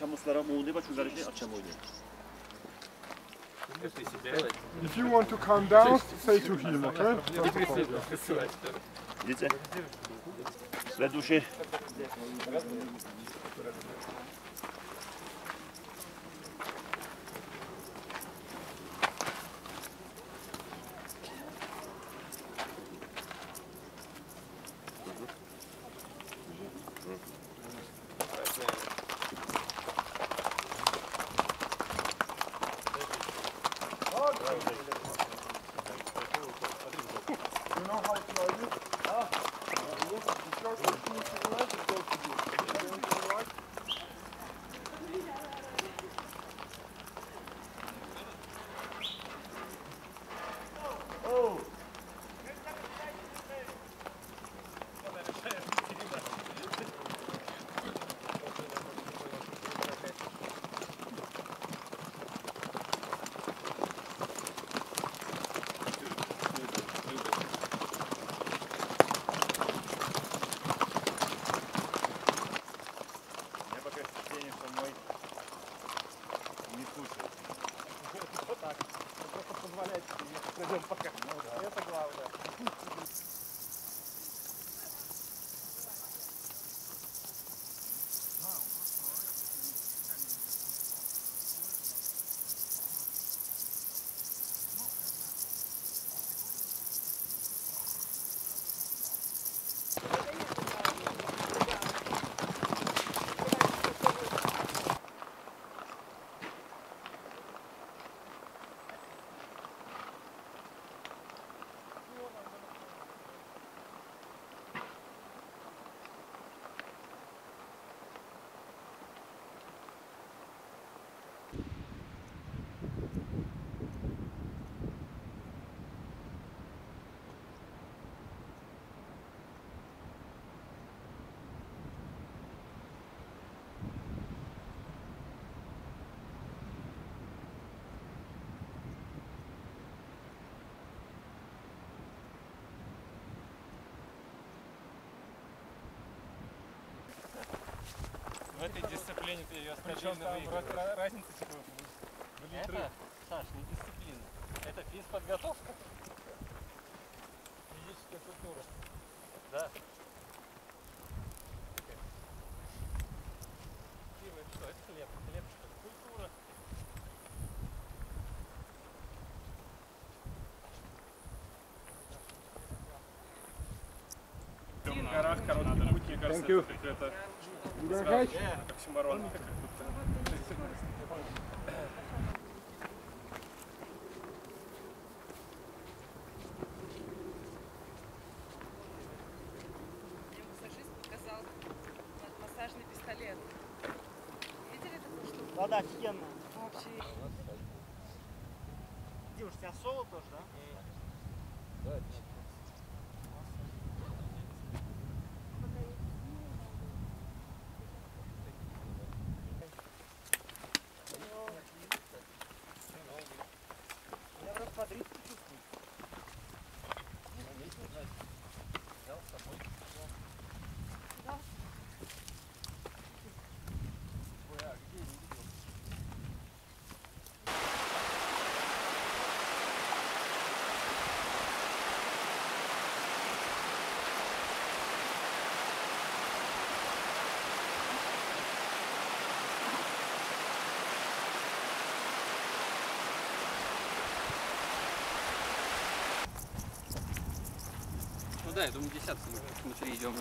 Çamurlara muğde bak şunları şey açacağım oynuyor. If you want to calm down, say to him, okay? Widzicie? Следующий. В этой дисциплине ты ее стабильно выигрываешь. разница, типа, Это, Саш, не дисциплина. Это физподготовка. физическая культура. Да. Пиво это что? Это хлеб. Хлеб что? Культура. В горах короткий путь, мне кажется, это какая-то сразу оксюморон. как будто. Да, я думаю, десятку мы внутри идем.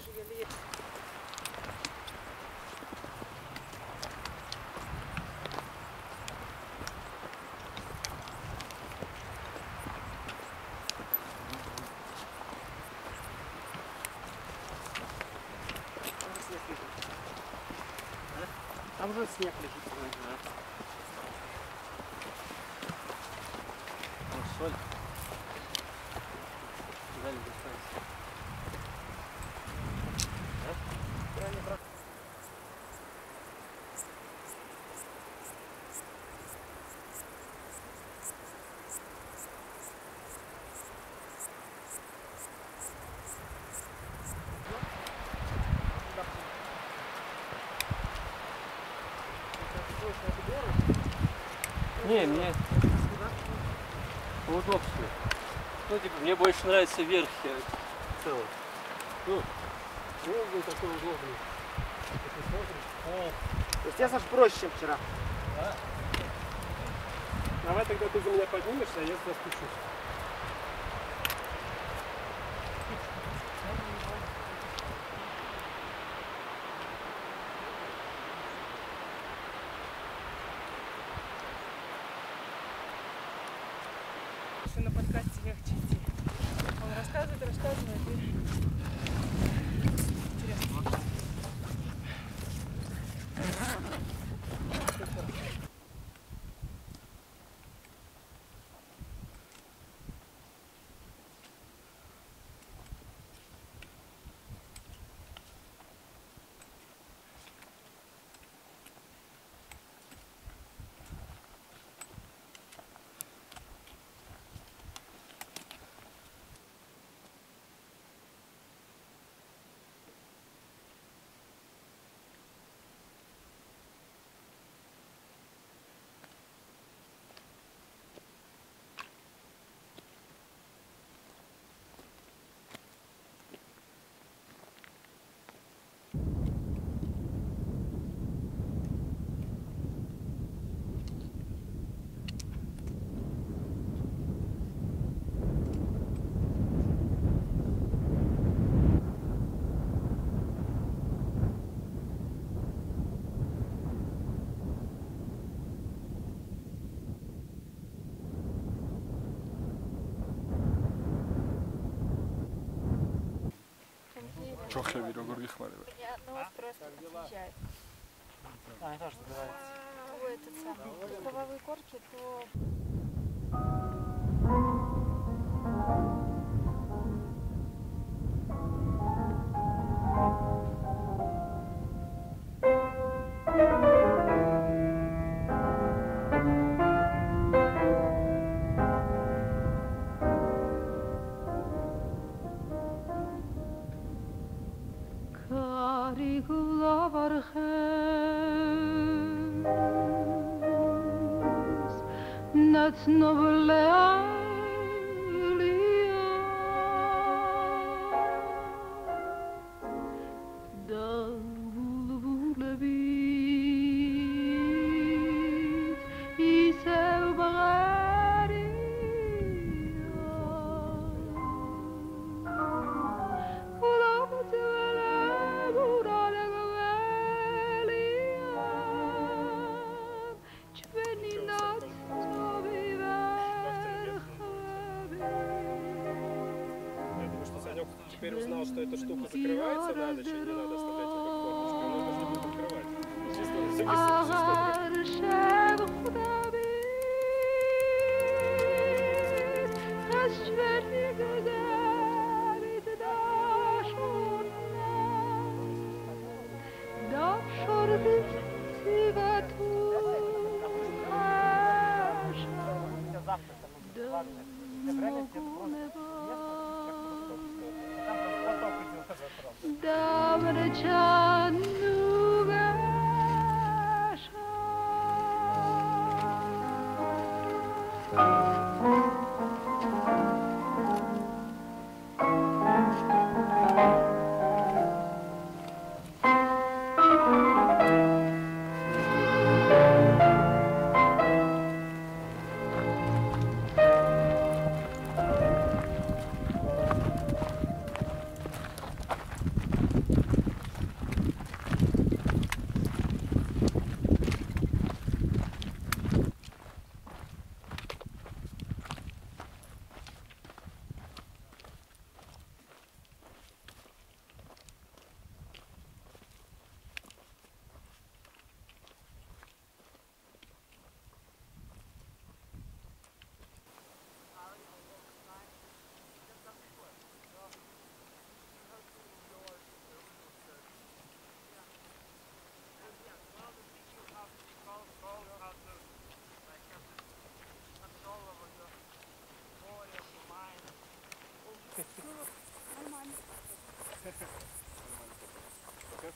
Тоже еле есть. Там же снег лежит. Не, мне по удобству. Ну, типа, мне больше нравится верх э, в целом. Ну, он такой удобный. Если смотришь, Естественно, проще, чем вчера. Давай тогда ты за меня поднимешься, а я сюда спущусь. На подкасте легче идти. Он рассказывает, рассказывает и... ჩოხები როგორ გიხმარება? Ну вот просто подъезжает. А, они тоже собираются. То этот самый, дубовые корки, то It's never left. Эта штука закрывается на ночь, и не надо оставлять ее как форточку. Она даже не будет открывать. Чисто, чисто, чисто, просто.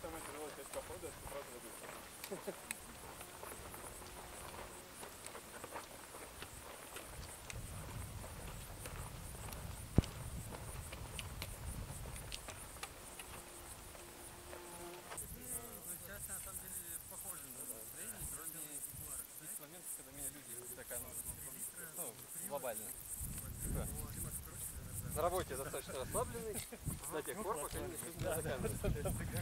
Самое тяжелое часть похода, это сразу водиться. На работе достаточно расслабленный, до тех пор, пока не.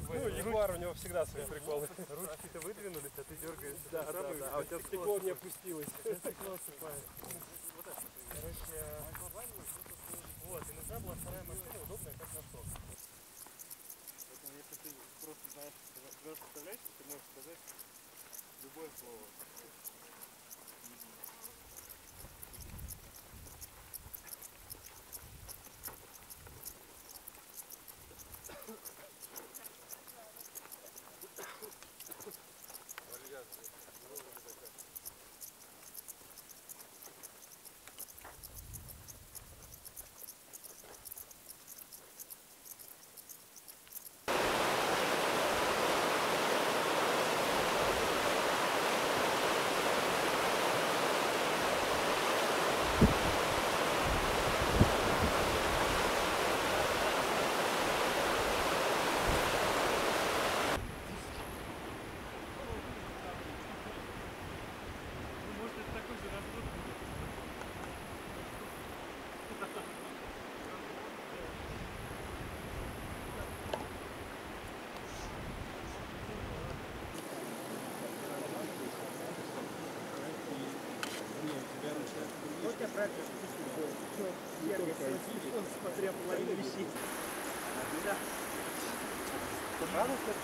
Ну, Ягуар у него всегда свои приколы. Ручки-то выдвинулись, а ты дергаешь. Да, да, да. А у тебя стекло не опустилось. Стекло сыпает. Короче, вот, и нужна была вторая машина, удобная, как на сок. Поэтому если ты просто знаешь, знаешь представляешь, ты можешь сказать любое слово. Работать.